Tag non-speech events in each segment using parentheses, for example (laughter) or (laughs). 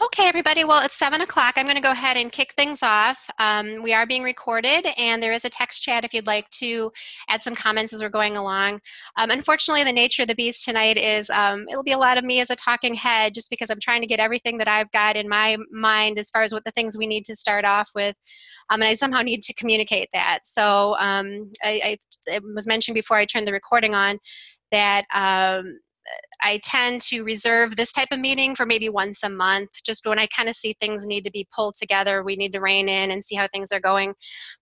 Okay, everybody. Well, it's 7 o'clock. I'm going to go ahead and kick things off. Um, we are being recorded, and there is a text chat if you'd like to add some comments as we're going along. Um, unfortunately, the nature of the beast tonight is um, it'll be a lot of me as a talking head just because I'm trying to get everything that I've got in my mind as far as what the things we need to start off with. Um, and I somehow need to communicate that. So um, I, I, it was mentioned before I turned the recording on that um, I tend to reserve this type of meeting for maybe once a month, just when I kind of see things need to be pulled together. We need to rein in and see how things are going.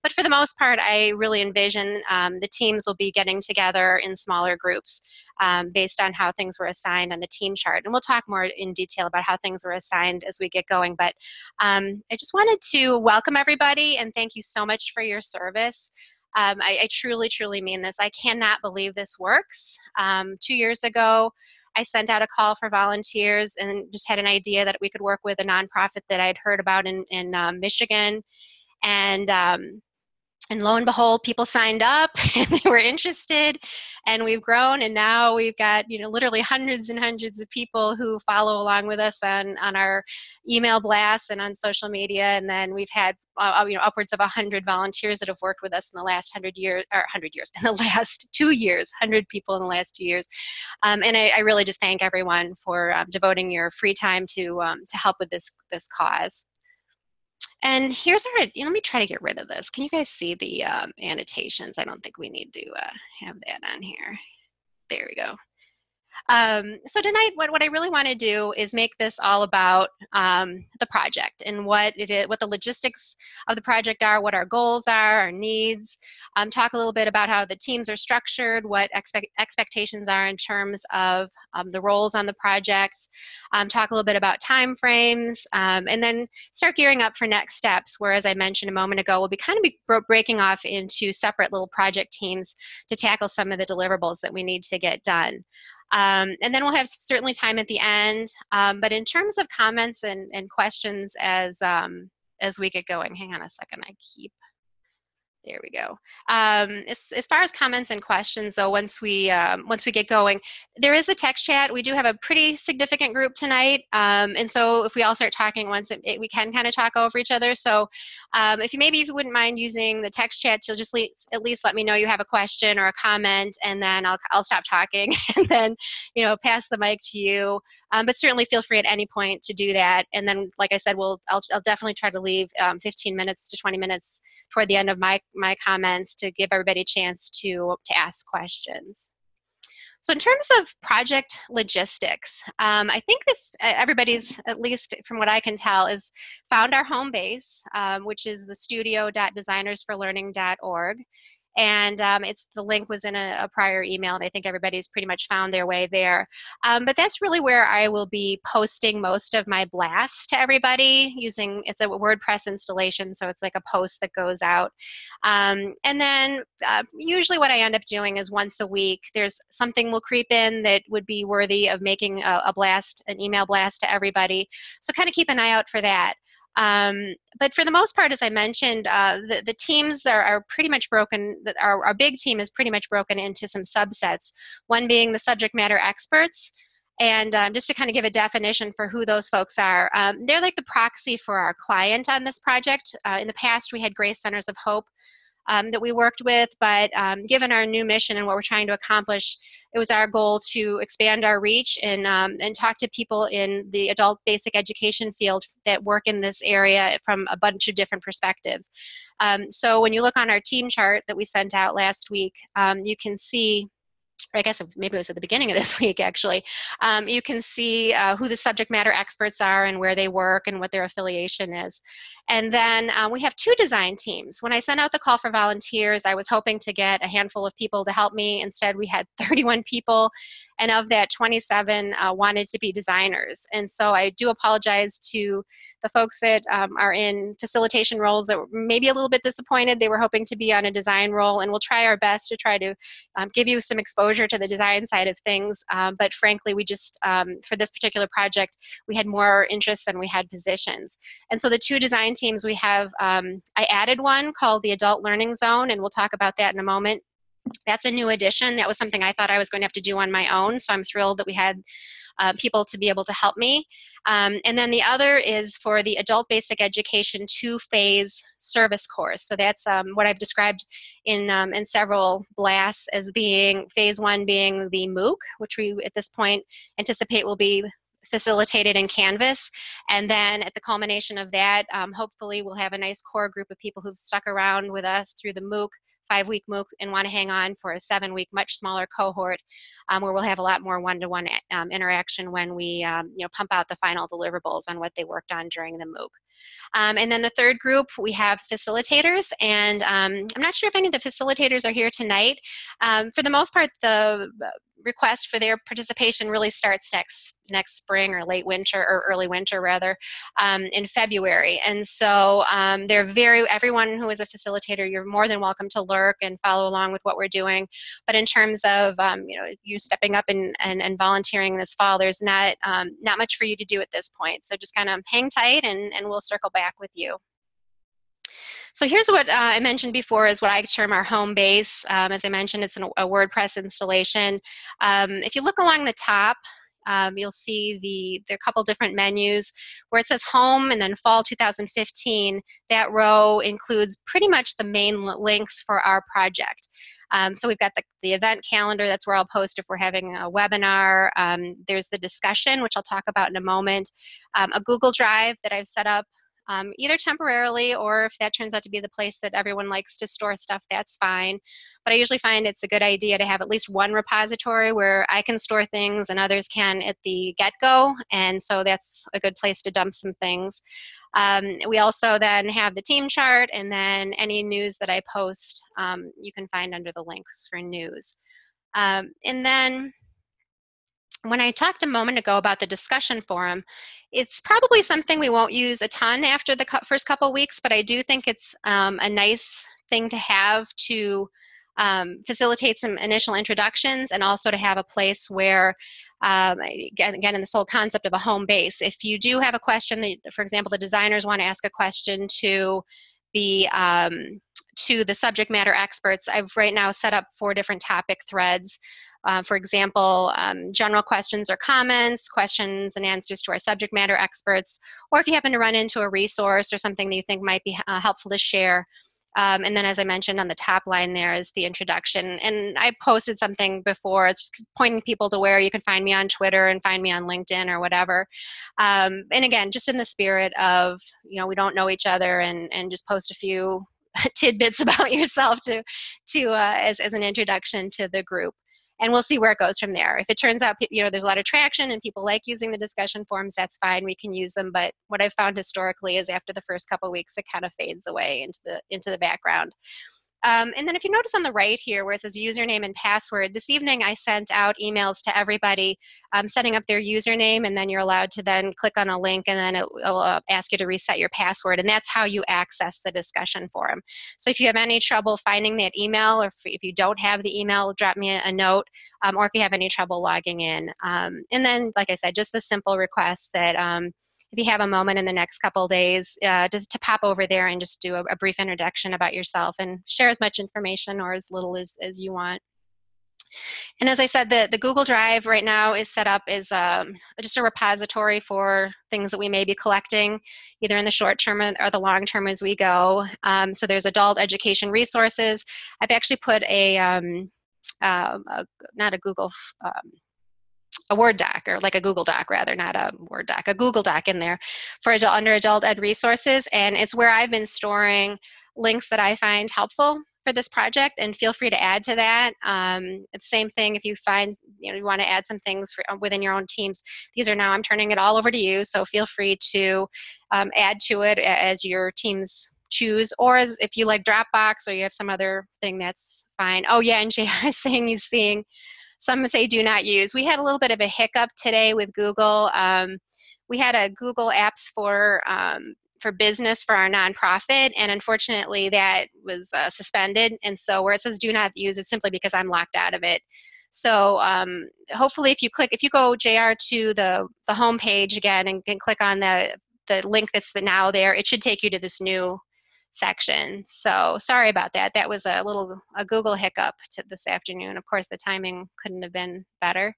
But for the most part, I really envision um, the teams will be getting together in smaller groups um, based on how things were assigned on the team chart. And we'll talk more in detail about how things were assigned as we get going. But um, I just wanted to welcome everybody and thank you so much for your service. Um, I, I, truly, truly mean this. I cannot believe this works. Um, two years ago, I sent out a call for volunteers and just had an idea that we could work with a nonprofit that I'd heard about in, in um, Michigan. And um, and lo and behold, people signed up (laughs) and they were interested, and we've grown. And now we've got you know literally hundreds and hundreds of people who follow along with us on on our email blasts and on social media. And then we've had uh, you know upwards of hundred volunteers that have worked with us in the last hundred years or hundred years in the (laughs) last two years, hundred people in the last two years. Um, and I, I, really just thank everyone for um, devoting your free time to um, to help with this this cause. And here's our, you know, let me try to get rid of this. Can you guys see the um, annotations? I don't think we need to uh, have that on here. There we go. Um, so tonight, what, what I really want to do is make this all about um, the project and what it is, what the logistics of the project are, what our goals are, our needs. Um, talk a little bit about how the teams are structured, what expect, expectations are in terms of um, the roles on the project. Um, talk a little bit about time frames, um, and then start gearing up for next steps. Where, as I mentioned a moment ago, we'll be kind of be breaking off into separate little project teams to tackle some of the deliverables that we need to get done. Um, and then we'll have certainly time at the end. Um, but in terms of comments and, and questions as um, as we get going, hang on a second, I keep there we go. Um, as, as, far as comments and questions, though, once we um, once we get going, there is a text chat. We do have a pretty significant group tonight, um, and so if we all start talking once, it, it, we can kind of talk over each other. So, um, if you maybe if you wouldn't mind using the text chat, you'll just le- at least let me know you have a question or a comment, and then I'll I'll stop talking, (laughs) and then you know pass the mic to you. Um, but certainly feel free at any point to do that. And then, like I said, we'll I'll, I'll definitely try to leave um, 15 minutes to 20 minutes toward the end of my my comments to give everybody a chance to, to ask questions. So in terms of project logistics, um, I think this everybody's, at least from what I can tell, is found our home base, um, which is the studio.designersforlearning.org and um, it's the link was in a, a, prior email and i think everybody's pretty much found their way there. Um, but that's really where i will be posting most of my blasts to everybody using it's a wordpress installation so it's like a post that goes out. Um, and then uh, usually what i end up doing is once a week there's something will creep in that would be worthy of making a, a blast an email blast to everybody. So kind of keep an eye out for that um, but for the most part, as I mentioned, uh, the, the teams are, are pretty much broken. Our, our big team is pretty much broken into some subsets. One being the subject matter experts, and um, just to kind of give a definition for who those folks are, um, they're like the proxy for our client on this project. Uh, in the past, we had Grace Centers of Hope um, that we worked with, but um, given our new mission and what we're trying to accomplish, it was our goal to expand our reach and, um, and talk to people in the adult basic education field that work in this area from a bunch of different perspectives. Um, so when you look on our team chart that we sent out last week, um, you can see I guess maybe it was at the beginning of this (laughs) week actually, um, you can see uh, who the subject matter experts are and where they work and what their affiliation is. And then um, we have two design teams. When I sent out the call for volunteers, I was hoping to get a handful of people to help me. Instead, we had (laughs) 31 people and of that 27 uh, wanted to be designers. And so i do apologize to the folks that um, are in facilitation roles that were maybe a little bit disappointed. They were hoping to be on a design role and we'll try our best to try to um, give you some exposure to the design side of things. Um, but frankly we just um, for this particular project we had more interest than we had positions. And so the two design teams we have um, i added one called the adult learning zone and we'll talk about that in a moment that's a new addition. That was something I thought I was going to have to do on my own. So I'm thrilled that we had uh, people to be able to help me. Um, and then the other is for the Adult Basic Education two-phase service course. So that's um, what I've described in, um, in several blasts as being phase one being the MOOC, which we at this point anticipate will be facilitated in Canvas. And then at the culmination of that, um, hopefully we'll have a nice core group of people who've stuck around with us through the MOOC five week MOOC and want to hang on for a seven week, much smaller cohort um, where we'll have a lot more one to one interaction when we um, you know, pump out the final deliverables on what they worked on during the MOOC. Um, and then the third group, we have facilitators, and um, I'm not sure if any of the facilitators are here tonight. Um, for the most part, the request for their participation really starts next next spring or late winter or early winter rather um, in February. And so um, they're very everyone who is a facilitator, you're more than welcome to lurk and follow along with what we're doing. But in terms of um, you know you stepping up and, and, and volunteering this fall, there's not not much for you to do at this point. So just kind of hang tight and, and we'll circle back with you. So here's what uh, I mentioned before is what I term our home base. Um, as I mentioned, it's an, a WordPress installation. Um, if you look along the top, um, you'll see the there are a couple different menus where it says home and then fall 2015 that row includes pretty much the main links for our project um, so we've got the, the event calendar that's where i'll post if we're having a webinar um, there's the discussion which i'll talk about in a moment um, a google drive that i've set up um, either temporarily or if that turns out to be the place that everyone likes to store stuff, that's fine. But I usually find it's a good idea to have at least one repository where I can store things and others can at the get go, and so that's a good place to dump some things. Um, we also then have the team chart, and then any news that I post um, you can find under the links for news. Um, and then when I talked a moment ago about the discussion forum, it's probably something we won't use a ton after the first couple weeks, but I do think it's um, a nice thing to have to um, facilitate some initial introductions and also to have a place where um, again, in this whole concept of a home base. If you do have a question, that, for example, the designers want to ask a question to the um, to the subject matter experts, I've right now set up four different topic threads. Uh, for example, um, general questions or comments, questions and answers to our subject matter experts, or if you happen to run into a resource or something that you think might be uh, helpful to share. Um, and then, as I mentioned on the top line, there is the introduction. And I posted something before, it's just pointing people to where you can find me on Twitter and find me on LinkedIn or whatever. Um, and again, just in the spirit of, you know, we don't know each other and, and just post a few (laughs) tidbits (laughs) about yourself to, to uh, as, as an introduction to the group and we'll see where it goes from there. If it turns out you know there's a lot of traction and people like using the discussion forums, that's fine. We can use them. But what I've found historically is after the first couple weeks, it kind of fades away into the into the background. Um, and then if you notice on the right here where it says username and password, this evening I sent out emails to everybody um, setting up their username and then you're allowed to then click on a link and then it will uh, ask you to reset your password and that's how you access the discussion forum. So if you have any trouble finding that email or if, if you don't have the email, drop me a, a note um, or if you have any trouble logging in. Um, and then, like I said, just the simple request that um, if you have a moment in the next couple days, uh, just to pop over there and just do a, a, brief introduction about yourself and share as much information or as little as, as you want. And as I said, the, the Google Drive right now is set up as um, just a repository for things that we may be collecting, either in the short term or the long term as we go. Um, so there's adult education resources. I've actually put a, um, uh, a not a Google um, a Word doc or like a Google Doc rather, not a Word doc, a Google Doc in there for adult, under adult ed resources. And it's where I've been storing links that I find helpful for this project and feel free to add to that. Um, it's the same thing if you find, you know, you want to add some things for, uh, within your own teams. These are now, I'm turning it all over to you. So feel free to um, add to it as your teams choose or as, if you like Dropbox or you have some other thing that's fine. Oh yeah, and (laughs) Jay is saying he's seeing some say do not use. We had a little bit of a hiccup today with Google. Um, we had a Google Apps for um, for business for our nonprofit, and unfortunately that was uh, suspended. And so where it says do not use, it's simply because I'm locked out of it. So um, hopefully, if you click, if you go JR to the the home page again and, click on the the link that's the now there, it should take you to this new section. So sorry about that. That was a little a Google hiccup to this afternoon. Of course, the timing couldn't have been better.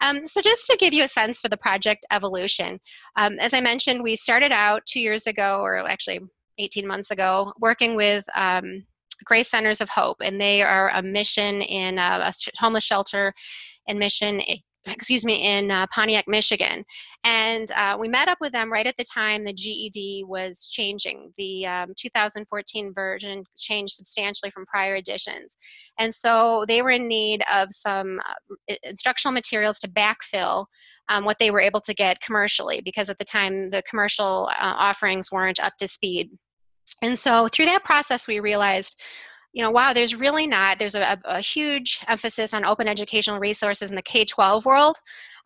Um, so just to give you a sense for the project evolution, um, as I mentioned, we started out two years ago, or actually 18 months ago, working with um, Grace Centers of Hope, and they are a mission in a, a homeless shelter and mission excuse me, in uh, Pontiac, Michigan. And uh, we met up with them right at the time the GED was changing. The um, 2014 version changed substantially from prior editions. And so they were in need of some uh, instructional materials to backfill um, what they were able to get commercially, because at the time the commercial uh, offerings weren't up to speed. And so through that process, we realized you know, wow, there's really not, there's a, a, huge emphasis on open educational resources in the K 12 world.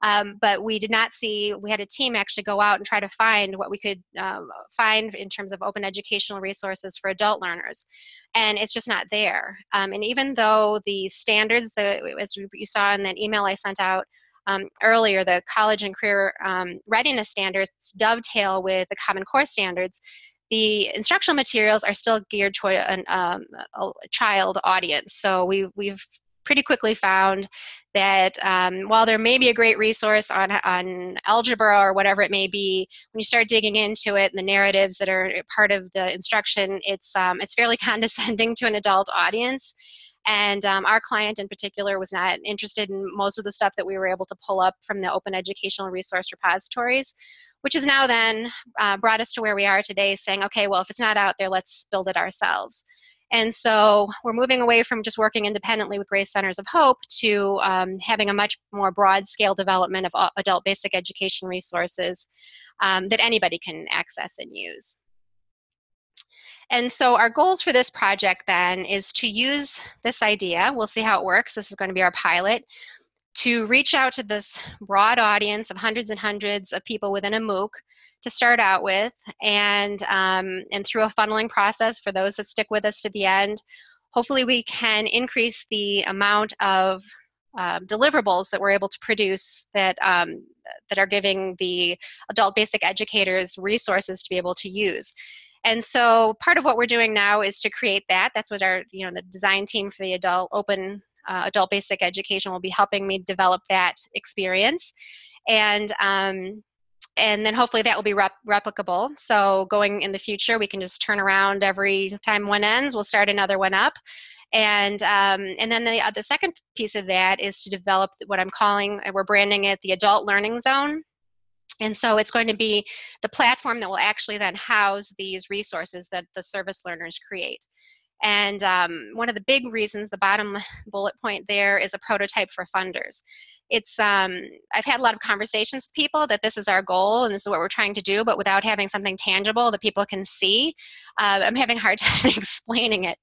Um, but we did not see, we had a team actually go out and try to find what we could um, find in terms of open educational resources for adult learners. And it's just not there. Um, and even though the standards, the, as you saw in that email I sent out, um, earlier, the college and career um, readiness standards dovetail with the Common Core standards the instructional materials are still geared toward an, um, a child audience. So we've, we've pretty quickly found that um, while there may be a great resource on, on algebra or whatever it may be, when you start digging into it and the narratives that are part of the instruction, it's, um, it's fairly (laughs) condescending to an adult audience. And um, our client in particular was not interested in most of the stuff that we were able to pull up from the open educational resource repositories which has now then uh, brought us to where we are today saying, okay, well, if it's not out there, let's build it ourselves. And so we're moving away from just working independently with Grace Centers of Hope to um, having a much more broad scale development of adult basic education resources um, that anybody can access and use. And so our goals for this project then is to use this idea. We'll see how it works. This is going to be our pilot to reach out to this broad audience of hundreds and hundreds of people within a MOOC to start out with, and um, and through a funneling process for those that stick with us to the end, hopefully we can increase the amount of um, deliverables that we're able to produce that um, that are giving the adult basic educators resources to be able to use. And so part of what we're doing now is to create that. That's what our, you know, the design team for the adult open uh, adult basic education will be helping me develop that experience. And um, and then hopefully that will be rep- replicable. So going in the future we can just turn around every time one ends we'll start another one up. And um, and then the, uh, the second piece of that is to develop what i'm calling we're branding it the adult learning zone and so it's going to be the platform that will actually then house these resources that the service learners create. And um, one of the big reasons, the bottom bullet point there, is a prototype for funders it's um, I've had a lot of conversations with people that this is our goal and this is what we're trying to do, but without having something tangible that people can see, uh, I'm having a hard (laughs) time explaining it.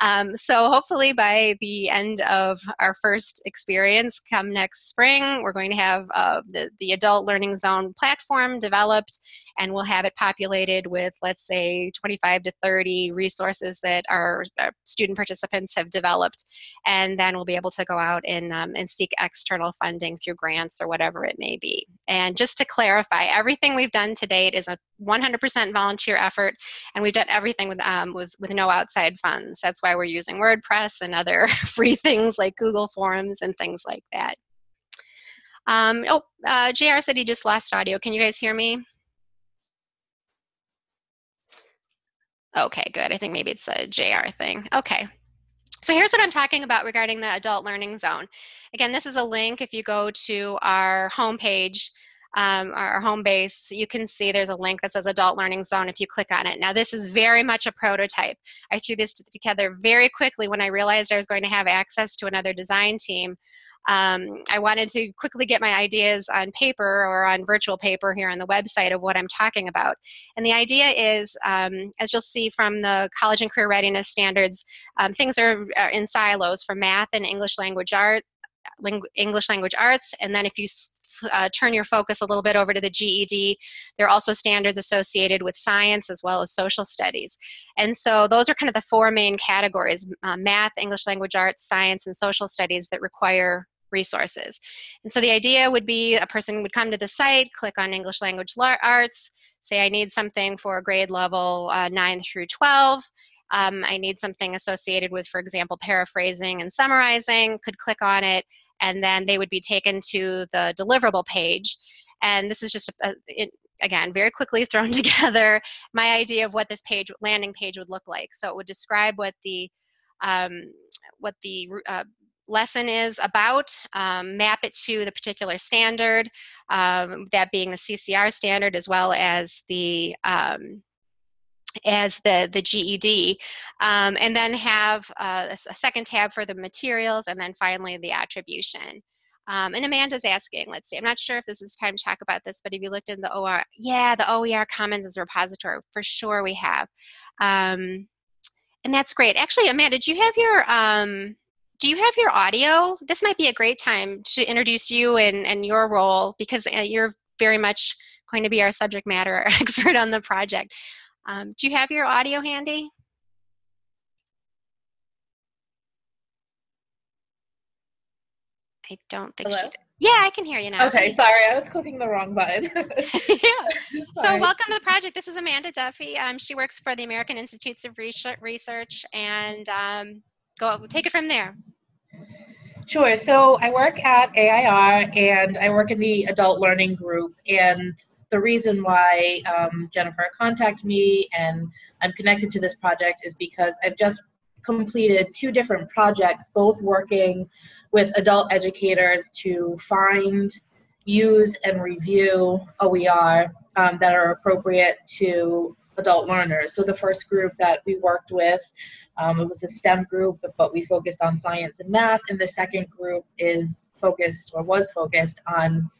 Um, so hopefully by the end of our first experience, come next spring, we're going to have uh, the the adult learning zone platform developed, and we'll have it populated with let's say 25 to 30 resources that our, our student participants have developed, and then we'll be able to go out and um, and seek external funding through grants or whatever it may be. And just to clarify, everything we've done to date is a 100% volunteer effort, and we've done everything with, um, with, with no outside funds. That's why we're using WordPress and other (laughs) free things like Google Forms and things like that. Um, oh, uh, JR said he just lost audio. Can you guys hear me? Okay, good. I think maybe it's a JR thing. Okay. So here's what I'm talking about regarding the adult learning zone. Again, this is a link. If you go to our homepage, um, our home base, you can see there's a link that says Adult Learning Zone if you click on it. Now, this is very much a prototype. I threw this together very quickly when I realized I was going to have access to another design team um, I wanted to quickly get my ideas on paper or on virtual paper here on the website of what I'm talking about. And the idea is, um, as you'll see from the college and career readiness standards, um, things are, are, in silos for math and English language art, English language arts, and then if you uh, turn your focus a little bit over to the GED, there are also standards associated with science as well as social studies. And so those are kind of the four main categories uh, math, English language arts, science, and social studies that require resources. And so the idea would be a person would come to the site, click on English language arts, say I need something for grade level uh, 9 through 12. Um, I need something associated with, for example, paraphrasing and summarizing, could click on it, and then they would be taken to the deliverable page. And this is just a, a it, again very quickly (laughs) thrown together my idea of what this page landing page would look like. So it would describe what the um, what the uh, lesson is about, um, map it to the particular standard, um, that being the CCR standard as well as the um, as the, the GED, um, and then have uh, a second tab for the materials, and then finally the attribution. Um, and Amanda's asking, let's see, I'm not sure if this is time to talk about this, but if you looked in the OER, yeah, the OER Commons is a repository, for sure we have. Um, and that's great. Actually, Amanda, did you have your um, do you have your audio? This might be a great time to introduce you and, and your role because uh, you're very much going to be our subject matter (laughs) expert on the project. Um, do you have your audio handy? I don't think Hello? she did. Yeah, I can hear you now. Okay, sorry, I was clicking the wrong button. (laughs) (laughs) yeah. So, welcome to the project. This is Amanda Duffy. Um, she works for the American Institutes of Research, and um, go take it from there. Sure. So I work at AIR and I work in the adult learning group. And the reason why um, Jennifer contacted me and I'm connected to this project is because I've just completed two different projects, both working with adult educators to find, use, and review OER um, that are appropriate to adult learners. So the first group that we worked with, um, it was a STEM group, but we focused on science and math. And the second group is focused or was focused on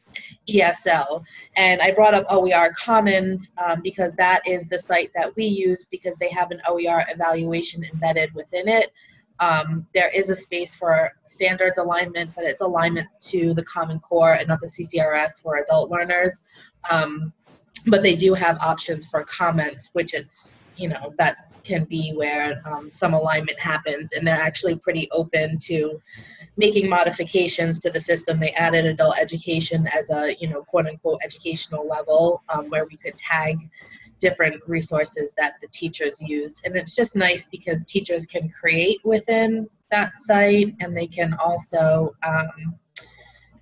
ESL. And I brought up OER Commons um, because that is the site that we use because they have an OER evaluation embedded within it. Um, there is a space for standards alignment, but it's alignment to the Common Core and not the CCRS for adult learners. Um, but they do have options for comments, which it's, you know, that can be where um, some alignment happens, and they're actually pretty open to making modifications to the system. They added adult education as a, you know, quote unquote educational level um, where we could tag different resources that the teachers used. And it's just nice because teachers can create within that site and they can also um,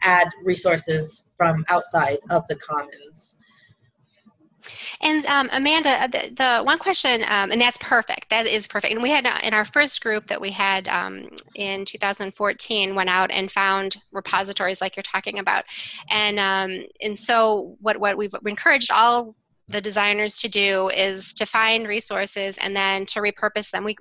add resources from outside of the commons. And um, Amanda, uh, the, the, one question, um, and that's perfect. That is perfect. And we had uh, in our first group that we had um, in 2014 went out and found repositories like you're talking about, and um, and so what what we've encouraged all the designers to do is to find resources and then to repurpose them. We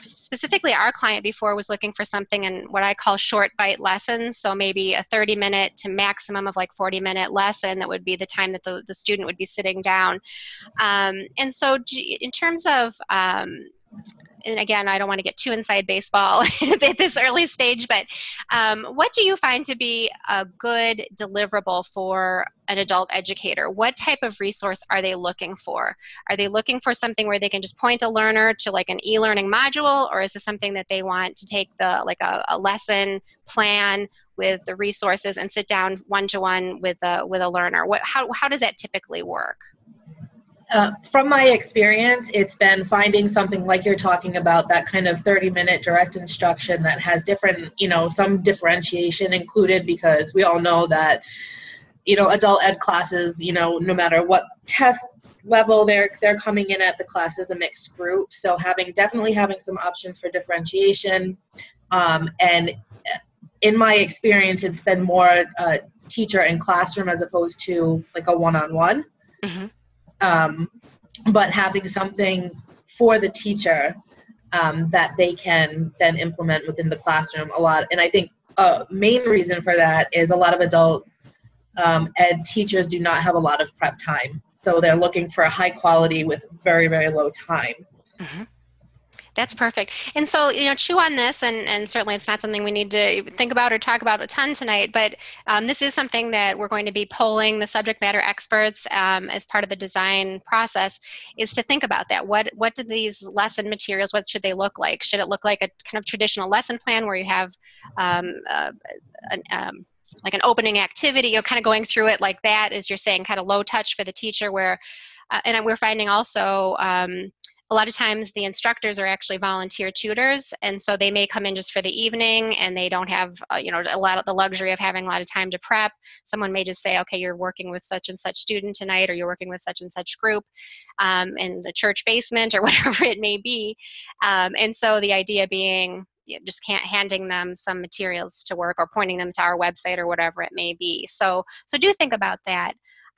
specifically our client before was looking for something in what I call short bite lessons, so maybe a 30 minute to maximum of like 40 minute lesson that would be the time that the, the student would be sitting down. Um, and so in terms of um, and again, I don't want to get too inside baseball (laughs) at this early stage, but um, what do you find to be a good deliverable for an adult educator? What type of resource are they looking for? Are they looking for something where they can just point a learner to like an e-learning module, or is this something that they want to take the like a, a lesson plan with the resources and sit down one to one with a with a learner? What how how does that typically work? Uh, from my experience, it's been finding something like you're talking about that kind of 30 minute direct instruction that has different, you know, some differentiation included because we all know that, you know, adult ed classes, you know, no matter what test level they're they're coming in at the class is a mixed group. So having definitely having some options for differentiation um, and in my experience it's been more uh, teacher and classroom as opposed to like a one-on-one. Mm-hmm um, but having something for the teacher um, that they can then implement within the classroom a lot. And I think a main reason for that is a lot of adult um, ed teachers do not have a lot of prep time. So they're looking for a high quality with very, very low time. Mm-hmm. That's perfect. And so, you know, chew on this, and, and certainly it's not something we need to think about or talk about a ton tonight, but um, this is something that we're going to be polling the subject matter experts um, as part of the design process, is to think about that. What, what do these lesson materials, what should they look like? Should it look like a kind of traditional lesson plan where you have um, uh, an, um, like an opening activity, you know, kind of going through it like that, as you're saying, kind of low touch for the teacher where uh, and we're finding also um, a lot of times the instructors are actually volunteer tutors, and so they may come in just for the evening, and they don't have uh, you know a lot of the luxury of having a lot of time to prep. Someone may just say, okay, you're working with such and such student tonight, or you're working with such and such group um, in the church basement, or (laughs) whatever it may be. Um, and so the idea being just can't handing them some materials to work or pointing them to our website or whatever it may be. So so do think about that.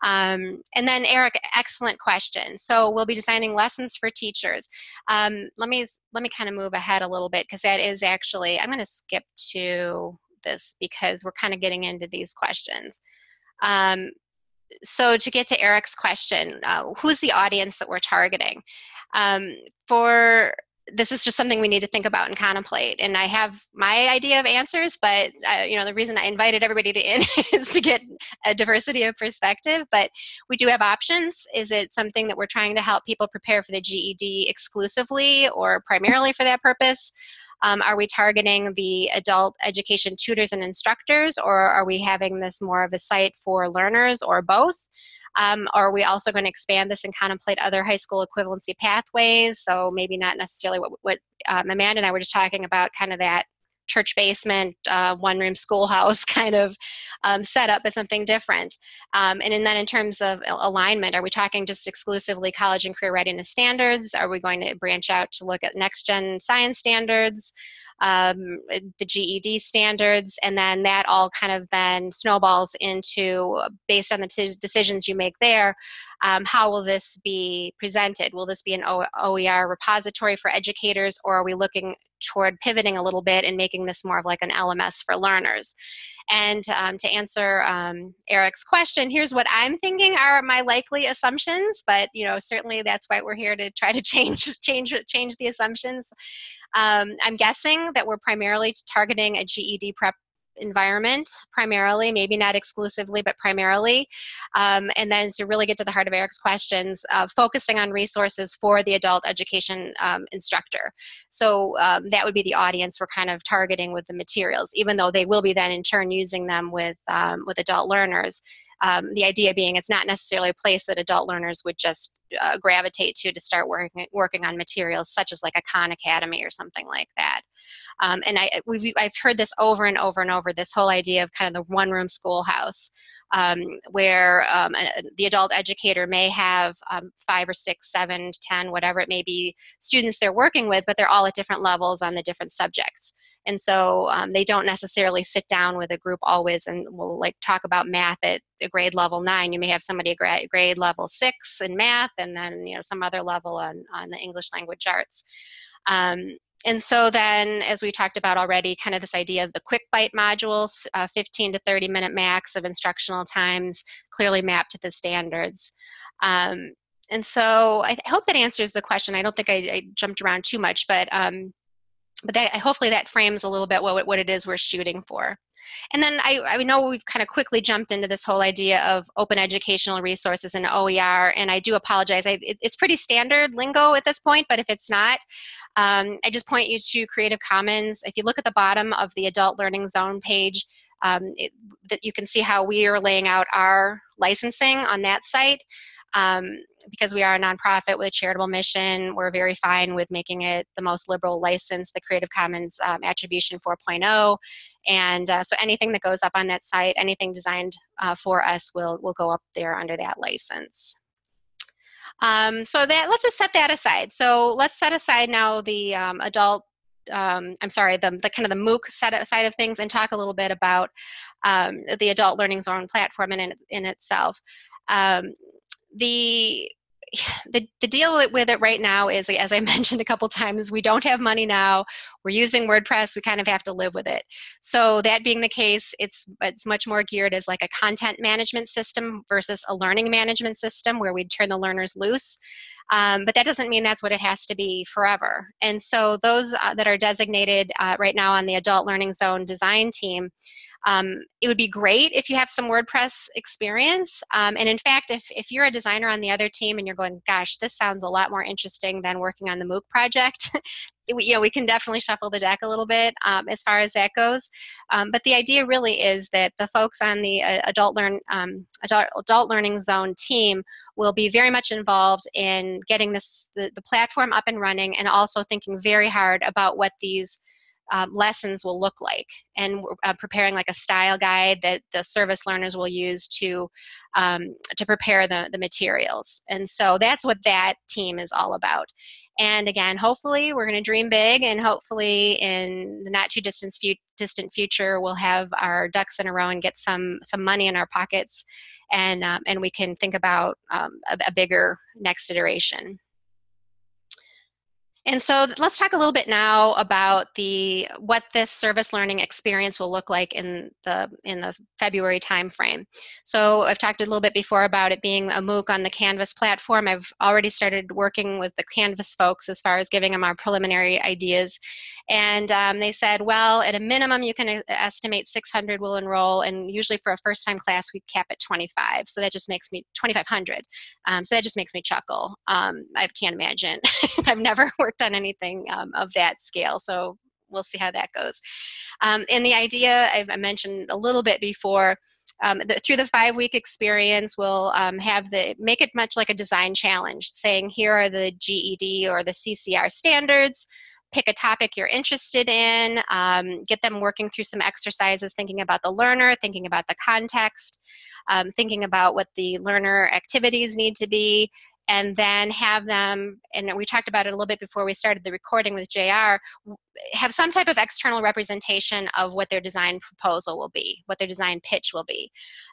Um, and then Eric, excellent question. So we'll be designing lessons for teachers. Um, let me let me kind of move ahead a little bit because that is actually I'm going to skip to this because we're kind of getting into these questions. Um, so to get to Eric's question, uh, who's the audience that we're targeting? Um, for this is just something we need to think about and contemplate. And I have my idea of answers, but uh, you know the reason I invited everybody to in (laughs) is to get a diversity of perspective. But we do have options. Is it something that we're trying to help people prepare for the GED exclusively or primarily for that purpose? Um, are we targeting the adult education tutors and instructors, or are we having this more of a site for learners, or both? Um, are we also going to expand this and contemplate other high school equivalency pathways? So maybe not necessarily what, what um, Amanda and I were just talking about, kind of that church basement, uh, one room schoolhouse (laughs) kind of um, setup, but something different. Um, and then in terms of alignment, are we talking just exclusively college and career readiness standards? Are we going to branch out to look at next gen science standards? Um, the GED standards, and then that all kind of then snowballs into, based on the t- decisions you make there, um, how will this be presented? Will this be an o- OER repository for educators, or are we looking toward pivoting a little bit and making this more of like an LMS for learners? And um, to answer um, Eric's question, here's what I'm thinking are my likely assumptions. But you know, certainly that's why we're here to try to (laughs) change change change the assumptions. Um, I'm guessing that we're primarily targeting a GED prep environment primarily, maybe not exclusively, but primarily. Um, and then to really get to the heart of Eric's questions, uh, focusing on resources for the adult education um, instructor. So um, that would be the audience we're kind of targeting with the materials, even though they will be then in turn using them with, um, with adult learners. Um, the idea being it's not necessarily a place that adult learners would just uh, gravitate to to start working working on materials such as like a Khan Academy or something like that. Um, and I we've I've heard this over and over and over this whole idea of kind of the one room schoolhouse. Um, where um, a, the adult educator may have um, five or six, seven, ten, whatever it may be, students they're working with, but they're all at different levels on the different subjects. And so um, they don't necessarily sit down with a group always and will like talk about math at a grade level nine. You may have somebody at grade level six in math, and then you know some other level on on the English language arts. Um, and so then, as we talked about already, kind of this idea of the quick bite modules, uh, 15 to 30 minute max of instructional times, clearly mapped to the standards. Um, and so I, hope that answers the question. I don't think I, I jumped around too much, but um, but that, hopefully that frames a little bit what, what it is we're shooting for. And then I, I know we've kind of quickly jumped into this whole idea of open educational resources and OER, and I do apologize. I, it, it's pretty standard lingo at this point, but if it's not, um, I just point you to Creative Commons. If you look at the bottom of the Adult Learning Zone page, um, it, that you can see how we are laying out our licensing on that site. Um, because we are a nonprofit with a charitable mission, we're very fine with making it the most liberal license, the Creative Commons um, Attribution 4.0. And uh, so anything that goes up on that site, anything designed uh, for us will, will go up there under that license. Um, so that let's just set that aside. So let's set aside now the um, adult. Um, I'm sorry, the, the kind of the MOOC set side of things, and talk a little bit about um, the adult learning zone platform in in itself. Um, the the, the deal with it right now is, as I (laughs) mentioned a couple times, we don't have money now. We're using WordPress. We kind of have to live with it. So that being the case, it's it's much more geared as like a content management system versus a learning management system where we'd turn the learners loose. Um, but that doesn't mean that's what it has to be forever. And so those uh, that are designated uh, right now on the Adult Learning Zone design team Um, it would be great if you have some WordPress experience. Um, and in fact, if, if you're a designer on the other team and you're going, gosh, this sounds a lot more interesting than working on the MOOC project, (laughs) you know, we can definitely shuffle the deck a little bit um, as far as that goes. Um, but the idea really is that the folks on the uh, adult learn um, adult, adult learning zone team will be very much involved in getting this the, the platform up and running, and also thinking very hard about what these um, lessons will look like. And uh, preparing like a style guide that the service learners will use to um, to prepare the, the materials. And so that's what that team is all about. And again, hopefully, we're going to dream big, and hopefully, in the not too distant, distant future, we'll have our ducks in a row and get some some money in our pockets, and um, and we can think about um, a, a bigger next iteration. And so let's talk a little bit now about the what this service learning experience will look like in the in the February timeframe. So I've talked a little bit before about it being a MOOC on the Canvas platform. I've already started working with the Canvas folks as far as giving them our preliminary ideas and um, they said, well, at a minimum, you can estimate 600 will enroll, and usually for a first time class, we cap at 25. So that just makes me 2,500. Um, so that just makes me chuckle. Um, I can't imagine. (laughs) I've never (laughs) worked on anything um, of that scale. So we'll see how that goes. Um, and the idea I've mentioned a little bit before. Um, the, through the five week experience we'll um, have the make it much like a design challenge saying here are the ged or the ccr standards pick a topic you're interested in, um, get them working through some exercises, thinking about the learner, thinking about the context, um, thinking about what the learner activities need to be, and then have them, and we talked about it a little bit before we started the recording with JR, have some type of external representation of what their design proposal will be, what their design pitch will be.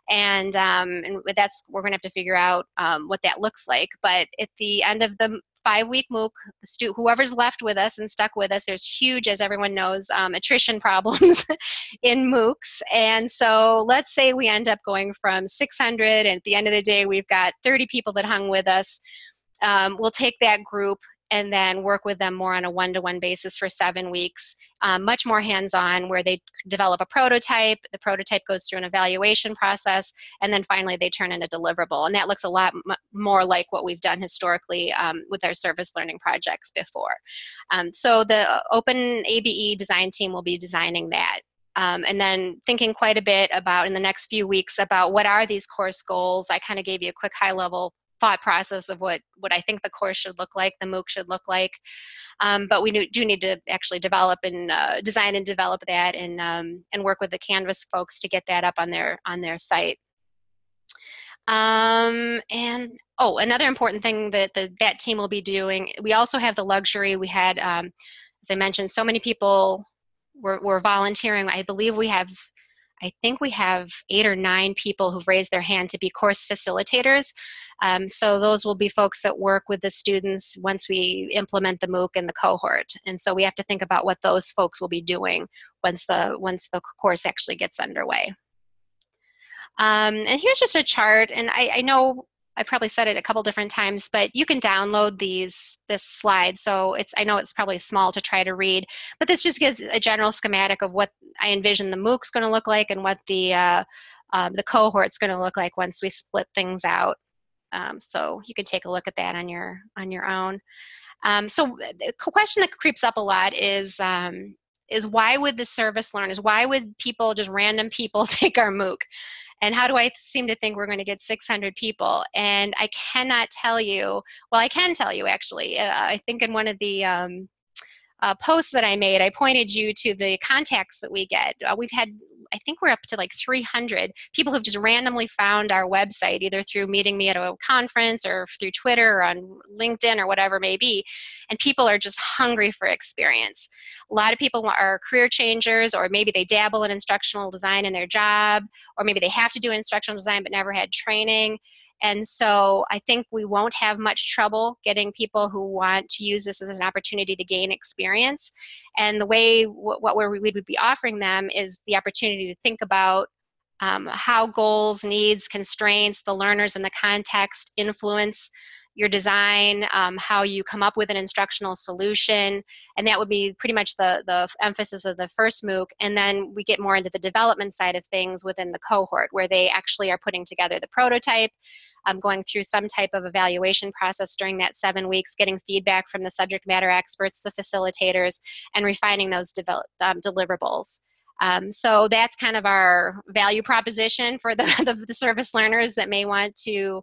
And, um, and that's, we're going to have to figure out um, what that looks like. But at the end of the five week MOOC, stu- whoever's left with us and stuck with us, there's huge, as everyone knows, um, attrition (laughs) problems in MOOCs. And so let's say we end up going from 600, and at the end of the day, we've got 30 people that hung with us. Um, we'll take that group and then work with them more on a one-to-one basis for seven weeks um, much more hands-on where they develop a prototype the prototype goes through an evaluation process and then finally they turn in a deliverable. And that looks a lot m- more like what we've done historically um, with our service learning projects before. Um, so the open abe design team will be designing that. Um, and then thinking quite a bit about in the next few weeks about what are these course goals? I kind of gave you a quick high level thought process of what what I think the course should look like, the MOOC should look like. Um, but we do need to actually develop and uh, design and develop that, and um, and work with the Canvas folks to get that up on their on their site. Um, and oh, another important thing that the, that team will be doing. We also have the luxury. We had, um, as I mentioned, so many people were, were volunteering. I believe we have I think we have eight or nine people who've raised their hand to be course facilitators. Um, so those will be folks that work with the students once we implement the MOOC and the cohort. And so we have to think about what those folks will be doing once the once the course actually gets underway. Um, and here's just a chart, and I, I know I probably said it a couple different times, but you can download these this slide. So it's I know it's probably small to try to read, but this just gives a general schematic of what I envision the MOOC's going to look like and what the uh, um, the cohort's going to look like once we split things out. Um, so you can take a look at that on your on your own. Um, so the question that creeps up a lot is um, is why would the service learners, why would people, just random people, (laughs) take our MOOC? And how do I seem to think we're going to get 600 people? And I cannot tell you, well, I can tell you actually. Uh, I think in one of the um, uh, posts that I made, I pointed you to the contacts that we get. Uh, we've had I think we're up to like 300 people who've just randomly found our website, either through meeting me at a conference or through Twitter or on LinkedIn or whatever it may be. And people are just hungry for experience. A lot of people are career changers, or maybe they dabble in instructional design in their job, or maybe they have to do instructional design but never had training. And so I think we won't have much trouble getting people who want to use this as an opportunity to gain experience. And the way what we would be offering them is the opportunity to think about um, how goals, needs, constraints, the learners and the context influence your design, um, how you come up with an instructional solution, and that would be pretty much the, the emphasis of the first MOOC. And then we get more into the development side of things within the cohort, where they actually are putting together the prototype, um, going through some type of evaluation process during that seven weeks, getting feedback from the subject matter experts, the facilitators, and refining those develop, um, deliverables. Um, so that's kind of our value proposition for the, (laughs) the, the service learners that may want to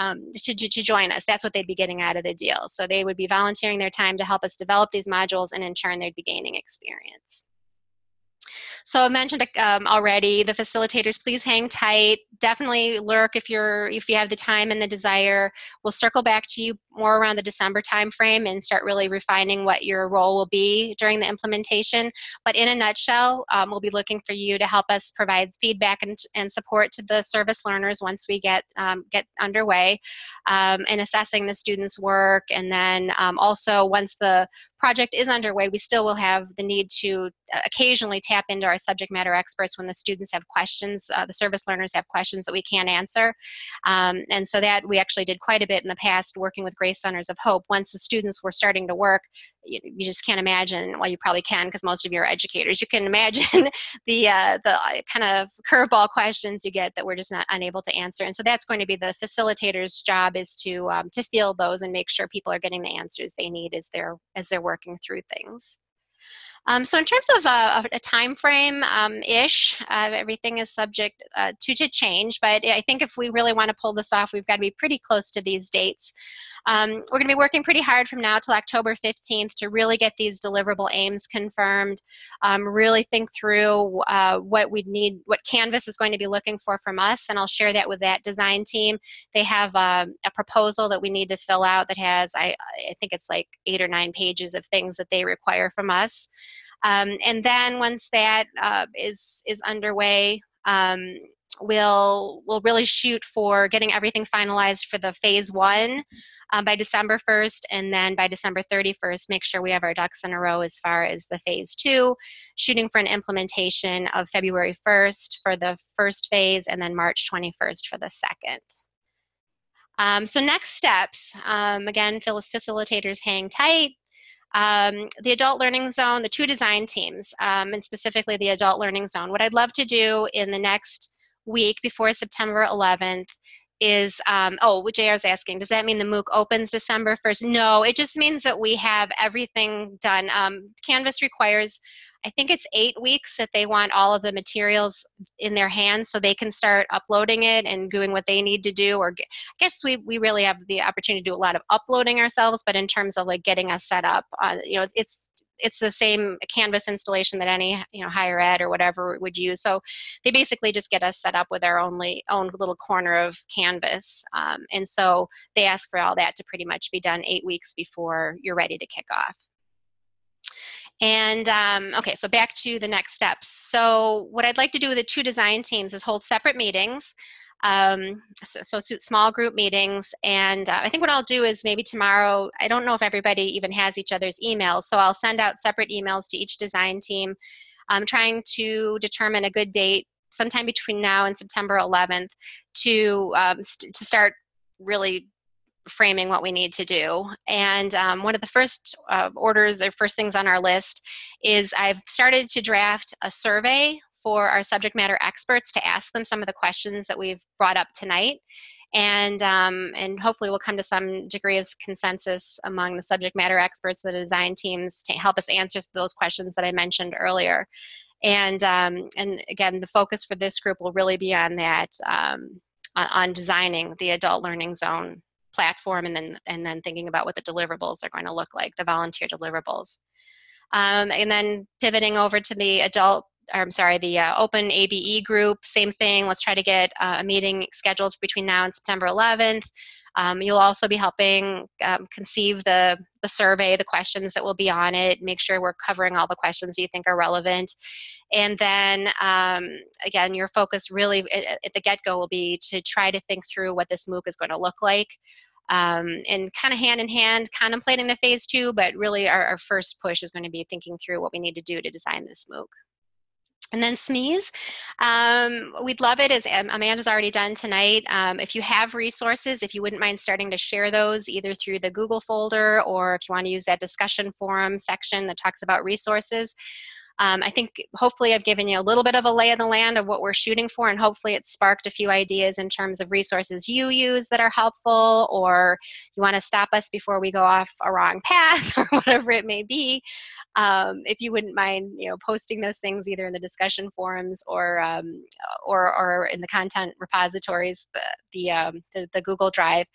um, to, to join us. That's what they'd be getting out of the deal. So they would be volunteering their time to help us develop these modules, and in turn, they'd be gaining experience. So I mentioned um, already the facilitators. Please hang tight. Definitely lurk if you're if you have the time and the desire. We'll circle back to you more around the December timeframe and start really refining what your role will be during the implementation. But in a nutshell, um, we'll be looking for you to help us provide feedback and, and support to the service learners once we get um, get underway, um, and assessing the students' work. And then um, also once the project is underway, we still will have the need to uh, occasionally tap into our subject matter experts when the students have questions, uh, the service learners have questions that we can't answer. Um, and so that we actually did quite a bit in the past working with Grace Centers of Hope. Once the students were starting to work, you, you just can't imagine, well, you probably can because most of you are educators, you can imagine (laughs) the, uh, the uh, kind of curveball questions you get that we're just not unable to answer. And so that's going to be the facilitator's job is to, um, to field those and make sure people are getting the answers they need as they're, as they're working through things. Um, so in terms of uh, a time frame um, ish, uh, everything is subject uh, to, to change, but I think if we really want to pull this off, we've got to be pretty close to these dates. Um, we're going to be working pretty hard from now till October 15th to really get these deliverable aims confirmed, um, really think through uh, what we need, what Canvas is going to be looking for from us, and I'll share that with that design team. They have uh, a proposal that we need to fill out that has, I, I think it's like eight or nine pages of things that they require from us. Um, and then once that uh, is is underway, um, we'll we'll really shoot for getting everything finalized for the phase one um, by December 1st, and then by December 31st, make sure we have our ducks in a row as far as the phase two, shooting for an implementation of February 1st for the first phase, and then March 21st for the second. Um, so next steps, um, again, Phyllis facilitators hang tight um, the adult learning zone, the two design teams, um, and specifically the adult learning zone. What I'd love to do in the next week before September 11th is, um, oh, JR is asking, does that mean the MOOC opens December 1st? No, it just means that we have everything done. Um, Canvas requires I think it's eight weeks that they want all of the materials in their hands so they can start uploading it and doing what they need to do. Or I guess we, we really have the opportunity to do a lot of uploading ourselves, but in terms of like getting us set up, uh, you know, it's it's the same canvas installation that any you know higher ed or whatever would use so they basically just get us set up with our only own little corner of canvas um, and so they ask for all that to pretty much be done eight weeks before you're ready to kick off and um, okay, so back to the next steps. So what I'd like to do with the two design teams is hold separate meetings. Um, so, so, small group meetings. And uh, I think what I'll do is maybe tomorrow, I don't know if everybody even has each other's emails, so I'll send out separate emails to each design team, um, trying to determine a good date sometime between now and September 11th to, um, st to start really framing what we need to do. And um, one of the first uh, orders or first things on our list is I've started to draft a survey for our subject matter experts to ask them some of the questions that we've brought up tonight. And, um, and hopefully we'll come to some degree of consensus among the subject matter experts, the design teams to help us answer those questions that I mentioned earlier. And, um, and again, the focus for this group will really be on that, um, on designing the adult learning zone platform and then and then thinking about what the deliverables are going to look like, the volunteer deliverables. Um, and then pivoting over to the adult or I'm sorry, the uh, Open ABE group, same thing. Let's try to get uh, a meeting scheduled between now and September 11th. Um, you'll also be helping um, conceive the, the survey, the questions that will be on it, make sure we're covering all the questions you think are relevant. And then, um, again, your focus really at, the get go will be to try to think through what this MOOC is going to look like um, and kind of hand in hand contemplating the phase two, but really our, our first push is going to be thinking through what we need to do to design this MOOC. And then SMEs, um, we'd love it as Amanda's already done tonight. Um, if you have resources, if you wouldn't mind starting to share those either through the Google folder or if you want to use that discussion forum section that talks about resources, um, I think hopefully I've given you a little bit of a lay of the land of what we're shooting for, and hopefully it's sparked a few ideas in terms of resources you use that are helpful, or you want to stop us before we go off a wrong (laughs) path, or whatever it may be. Um, if you wouldn't mind, you know, posting those things either in the discussion forums or um, or, or in the content repositories, the the, um, the, the Google Drive,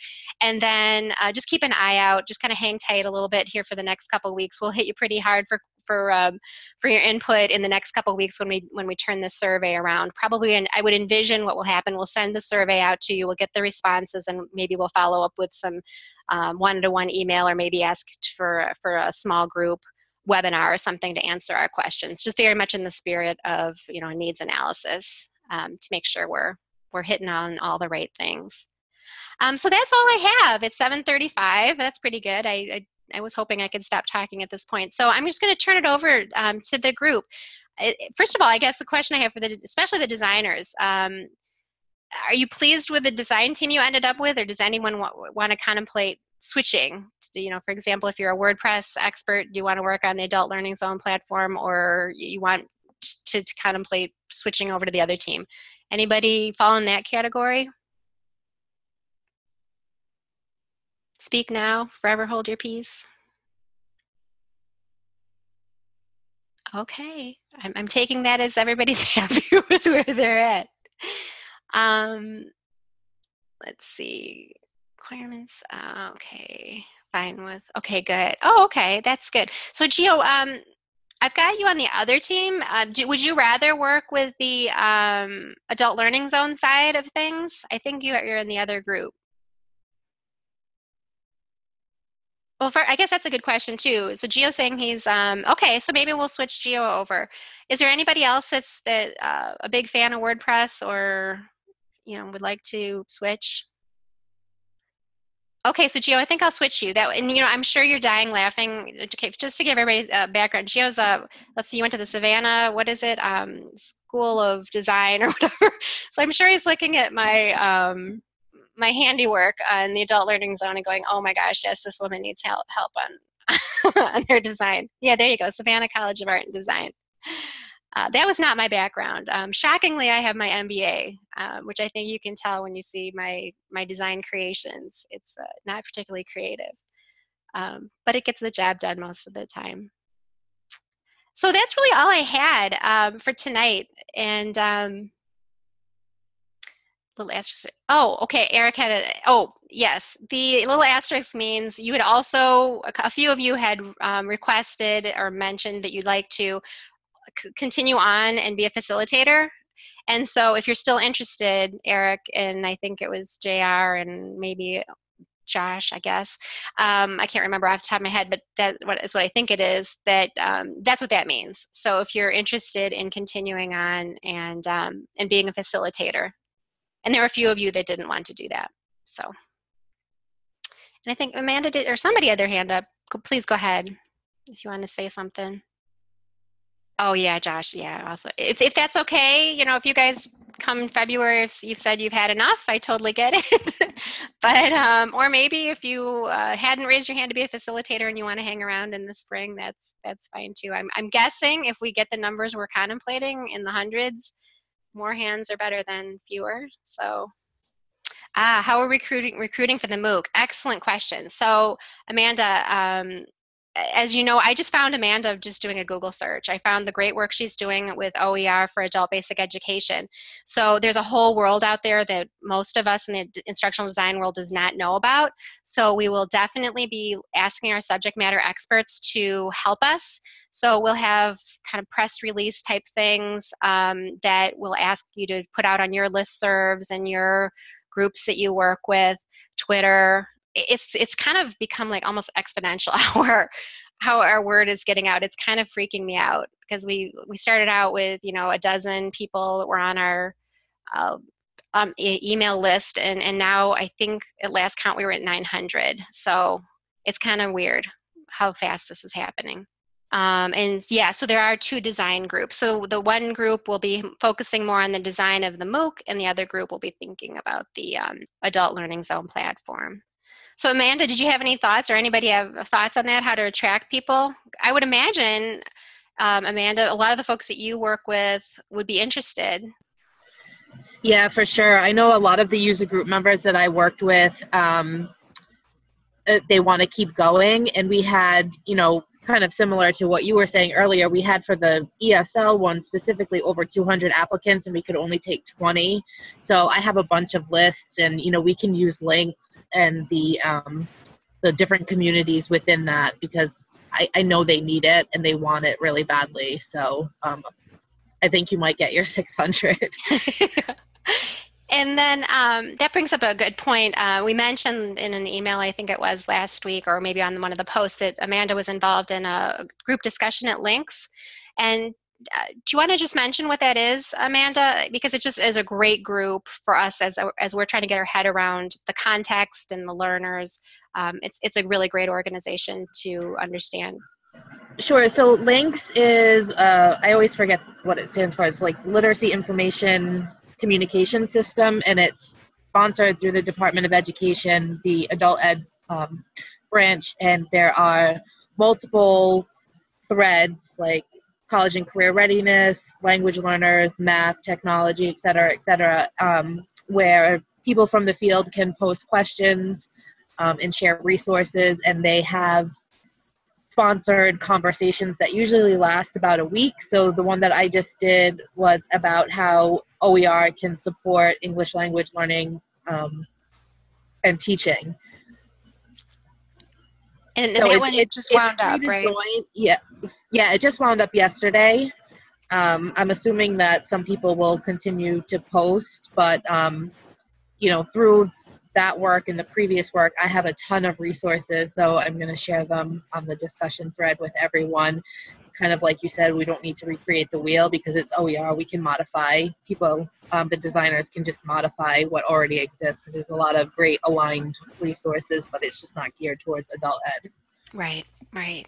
and then uh, just keep an eye out. Just kind of hang tight a little bit here for the next couple weeks. We'll hit you pretty hard for for um, for your input in the next couple weeks when we when we turn this survey around. Probably, and I would envision what will happen. We'll send the survey out to you. We'll get the responses, and maybe we'll follow up with some um, one-to-one email, or maybe ask for for a small group webinar or something to answer our questions. Just very much in the spirit of you know needs analysis um, to make sure we're we're hitting on all the right things. Um, so that's all I have. It's 7:35. That's pretty good. I, I I was hoping I could stop talking at this point. So I'm just going to turn it over um, to the group. first of all, I guess the question I have for the, especially the designers, um, are you pleased with the design team you ended up with, or does anyone want, want to contemplate switching? You know, for example, if you're a WordPress expert, do you want to work on the Adult Learning Zone platform, or you want to, to contemplate switching over to the other team? Anybody fall in that category? Speak now, forever hold your peace. Okay, I'm, I'm taking that as everybody's (laughs) happy with where they're at. Um, let's see, requirements. Uh, okay, fine with. Okay, good. Oh, okay, that's good. So, Geo, um, I've got you on the other team. Uh, do, would you rather work with the um, adult learning zone side of things? I think you, you're in the other group. Well, for, I guess that's a good question too. So Geo saying he's um, okay. So maybe we'll switch Geo over. Is there anybody else that's that uh, a big fan of WordPress or you know would like to switch? Okay, so Geo, I think I'll switch you. That and you know I'm sure you're dying laughing. Okay, just to give everybody a background, Geo's a let's see, you went to the Savannah. What is it? Um, School of Design or (laughs) whatever. So I'm sure he's looking at my um, my handiwork on the adult learning zone and going, oh my gosh, yes, this woman needs help help on (laughs) on her design. Yeah, there you go, Savannah College of Art and Design. Uh, that was not my background. Um, shockingly, I have my MBA, uh, which I think you can tell when you see my my design creations. It's uh, not particularly creative, um, but it gets the job done most of the time. So that's really all I had um, for tonight, and um, little asterisk. Oh, okay. Eric had a. Oh, yes. The little asterisk means you had also a few of you had um, requested or mentioned that you'd like to c- continue on and be a facilitator. And so, if you're still interested, Eric and I think it was Jr. and maybe Josh, I guess. Um, I can't remember off the top of my head, but that is what I think it is. That um, that's what that means. So if you're interested in continuing on and um, and being a facilitator, and there were a few of you that didn't want to do that. So, and I think Amanda did, or somebody had their hand up. Please go ahead if you want to say something. Oh yeah, Josh. Yeah, also if if that's okay, you know, if you guys come in February, if you've said you've had enough, I totally get it. (laughs) but um, or maybe if you uh, hadn't raised your hand to be a facilitator and you want to hang around in the spring, that's that's fine too. I'm I'm guessing if we get the numbers we're contemplating in the hundreds, more hands are better than fewer. So, ah, how are recruiting recruiting for the MOOC? Excellent question. So, Amanda, um, as you know, I just found Amanda just doing a Google search. I found the great work she's doing with OER for adult basic education. So there's a whole world out there that most of us in the instructional design world does not know about. So we will definitely be asking our subject matter experts to help us. So we'll have kind of press release type things um, that we'll ask you to put out on your listservs and your groups that you work with, Twitter, it's it's kind of become like almost exponential (laughs) how our how our word is getting out. It's kind of freaking me out because we we started out with you know a dozen people that were on our uh, um, e- email list, and and now I think at last count we were at 900. So it's kind of weird how fast this is happening. Um, and yeah, so there are two design groups. So the one group will be focusing more on the design of the MOOC, and the other group will be thinking about the um, adult learning zone platform. So Amanda, did you have any thoughts, or anybody have thoughts on that? How to attract people? I would imagine, um, Amanda, a lot of the folks that you work with would be interested. Yeah, for sure. I know a lot of the user group members that I worked with. Um, uh, they want to keep going, and we had, you know, kind of similar to what you were saying earlier, we had for the ESL one specifically over 200 applicants and we could only take 20. So I have a bunch of lists and, you know, we can use links and the, um, the different communities within that because I, I know they need it and they want it really badly. So um, I think you might get your (laughs) 600. (laughs) And then um, that brings up a good point. Uh, we mentioned in an email, I think it was last week, or maybe on one of the posts, that Amanda was involved in a group discussion at LINCS. And uh, do you want to just mention what that is, Amanda? Because it just is a great group for us as, as we're trying to get our head around the context and the learners. Um, it's, it's a really great organization to understand. Sure. So LINCS is, uh, I always forget what it stands for. It's like Literacy Information communication system, and it's sponsored through the Department of Education, the adult ed um, branch, and there are multiple threads like college and career readiness, language learners, math, technology, et cetera, et cetera, um, where people from the field can post questions um, and share resources, and they have sponsored conversations that usually last about a week. So the one that I just did was about how OER can support English language learning um, and teaching. And so one it just wound up, right? Yeah, yeah, it just wound up yesterday. Um, I'm assuming that some people will continue to post, but um, you know, through that work and the previous work, I have a ton of resources, so I'm going to share them on the discussion thread with everyone. Kind of like you said, we don't need to recreate the wheel because it's OER. We can modify. People, um, the designers can just modify what already exists because there's a lot of great aligned resources, but it's just not geared towards adult ed. Right, right.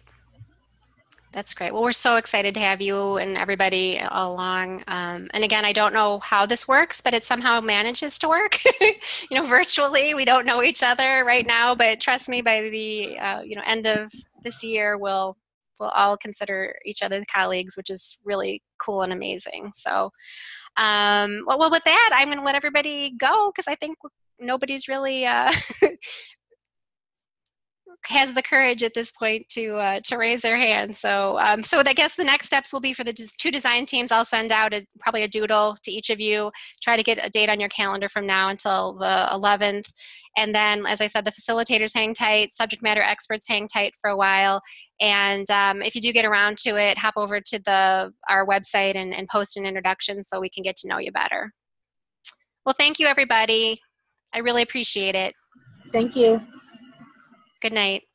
That's great. Well, we're so excited to have you and everybody along. Um, and again, I don't know how this works, but it somehow manages to work. (laughs) you know, virtually, we don't know each other right now, but trust me, by the uh, you know end of this year, we'll we'll all consider each other colleagues, which is really cool and amazing. So, um, well, well, with that, I'm going to let everybody go because I think nobody's really uh, (laughs) has the courage at this point to uh, to raise their hand. So um, so I guess the next steps will be for the two design teams. I'll send out a, probably a doodle to each of you. Try to get a date on your calendar from now until the 11th. And then, as I said, the facilitators hang tight, subject matter experts hang tight for a while. And um, if you do get around to it, hop over to the our website and, and post an introduction so we can get to know you better. Well, thank you, everybody. I really appreciate it. Thank you. Good night.